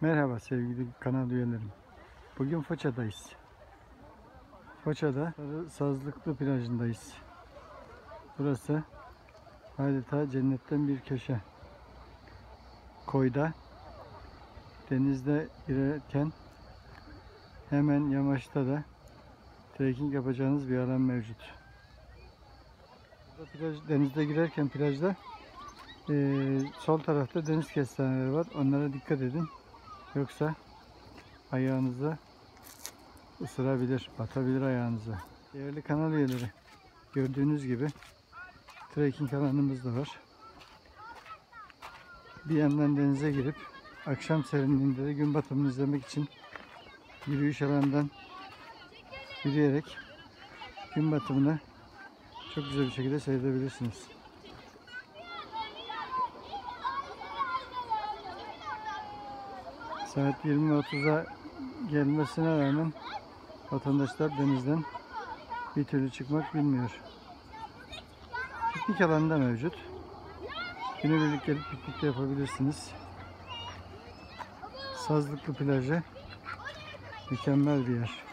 Merhaba sevgili kanal üyelerim. Bugün Foça'dayız. Foça'da Sazlıklı plajındayız. Burası adeta cennetten bir köşe. Koyda denizde girerken hemen yamaçta da trekking yapacağınız bir alan mevcut. Burada plaj, denizde girerken plajda eee, sol tarafta deniz kestaneleri var. Onlara dikkat edin. Yoksa ayağınızı ısırabilir, batabilir ayağınıza. Değerli kanal üyeleri, gördüğünüz gibi trekking alanımız da var. Bir yandan denize girip akşam serinliğinde de gün batımını izlemek için yürüyüş alanından yürüyerek gün batımını çok güzel bir şekilde seyredebilirsiniz. Saat 20.30'a gelmesine rağmen vatandaşlar denizden bir türlü çıkmak bilmiyor. Piknik alanı da mevcut. Günübirlik gelip piknik de yapabilirsiniz. Sazlıklı plajı mükemmel bir yer.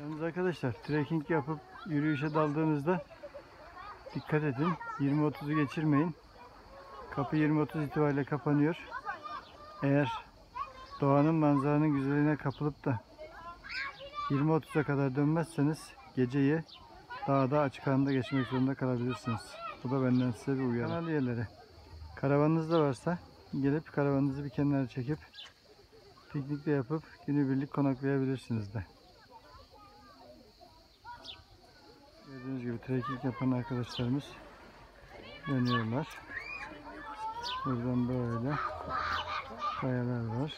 Yalnız arkadaşlar trekking yapıp yürüyüşe daldığınızda dikkat edin. 20-30'u geçirmeyin. Kapı 20-30 itibariyle kapanıyor. Eğer doğanın manzaranın güzelliğine kapılıp da 20-30'a kadar dönmezseniz geceyi dağda açık alanda geçmek zorunda kalabilirsiniz. Bu da benden size bir uyarı. Kanal üyeleri. Karavanınız da varsa gelip karavanınızı bir kenara çekip piknik de yapıp günübirlik konaklayabilirsiniz de. Gördüğünüz gibi trekking yapan arkadaşlarımız dönüyorlar. Buradan böyle kayalar var.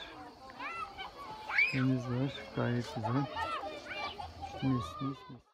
Deniz var. Gayet güzel. Mis mis mis.